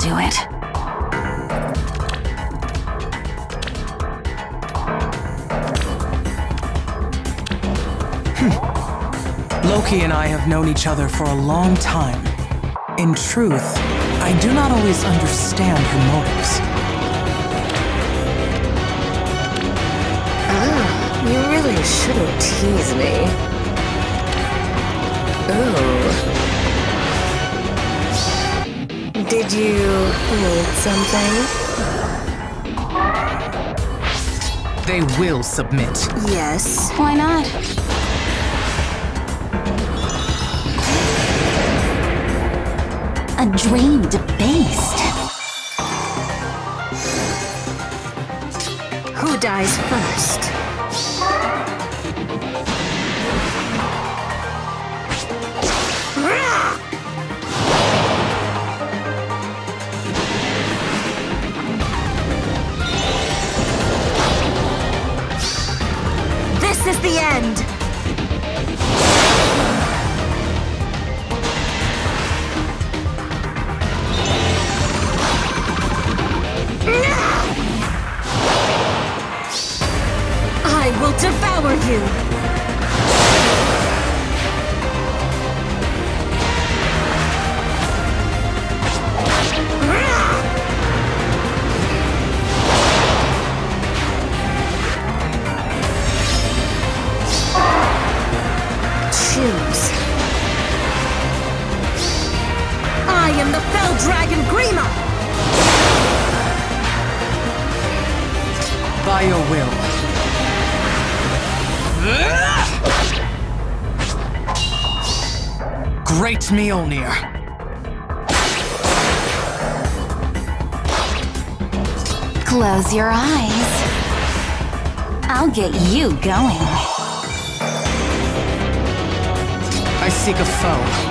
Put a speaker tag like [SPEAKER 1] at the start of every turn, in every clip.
[SPEAKER 1] it.
[SPEAKER 2] Loki and I have known each other for a long time. In truth, I do not always understand her motives.
[SPEAKER 3] Ah, you really shouldn't tease me. Ooh. Did you need something?
[SPEAKER 2] They will submit.
[SPEAKER 3] Yes.
[SPEAKER 1] Why not? A dream debased.
[SPEAKER 3] Who dies first? This end! I will devour you!
[SPEAKER 2] By your will. Great Mjolnir.
[SPEAKER 1] Close your eyes. I'll get you going.
[SPEAKER 2] I seek a foe.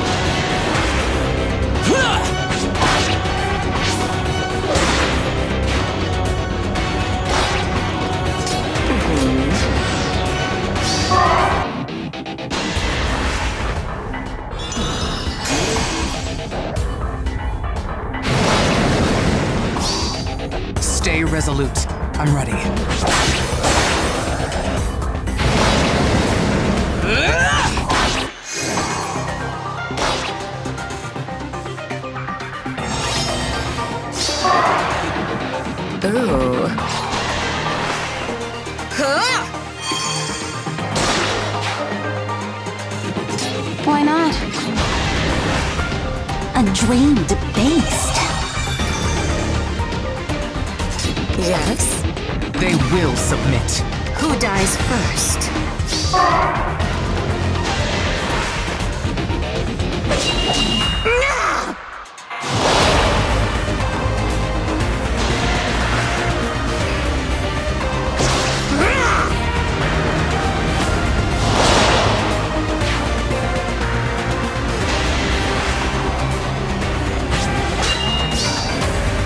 [SPEAKER 2] Stay resolute. I'm ready.
[SPEAKER 3] Ooh.
[SPEAKER 1] Why not? A dream debased.
[SPEAKER 3] Yes?
[SPEAKER 2] They will submit.
[SPEAKER 3] Who dies first?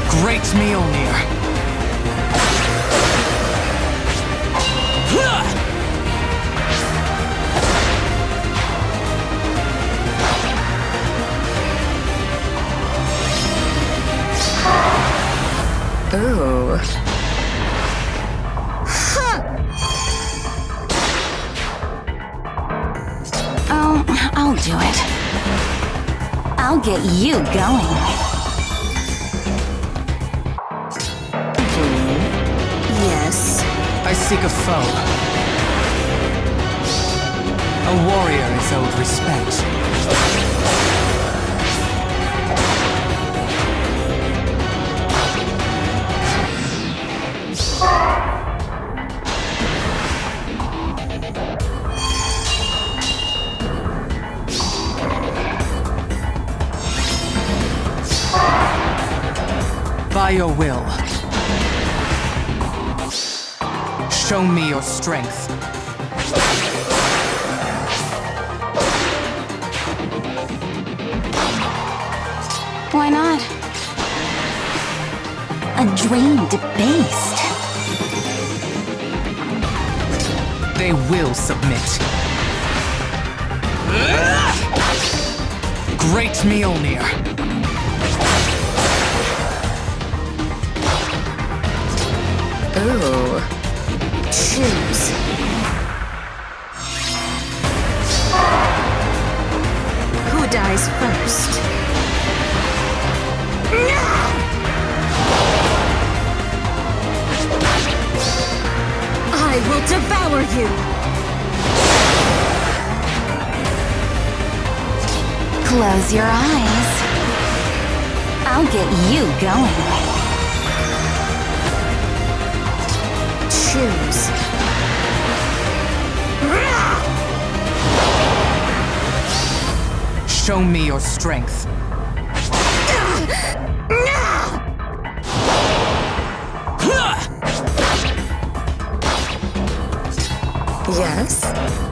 [SPEAKER 2] Great Mjolnir.
[SPEAKER 3] Ooh.
[SPEAKER 1] Oh, I'll do it. I'll get you going.
[SPEAKER 3] Yes.
[SPEAKER 2] I seek a foe. A warrior is owed respect. By your will. Show me your strength.
[SPEAKER 1] Why not? A dream debased.
[SPEAKER 2] They will submit. Great Mjolnir.
[SPEAKER 3] Ooh. Choose. Who dies first? I will devour you!
[SPEAKER 1] Close your eyes. I'll get you going.
[SPEAKER 3] Choose.
[SPEAKER 2] Show me your strength.
[SPEAKER 3] Yes?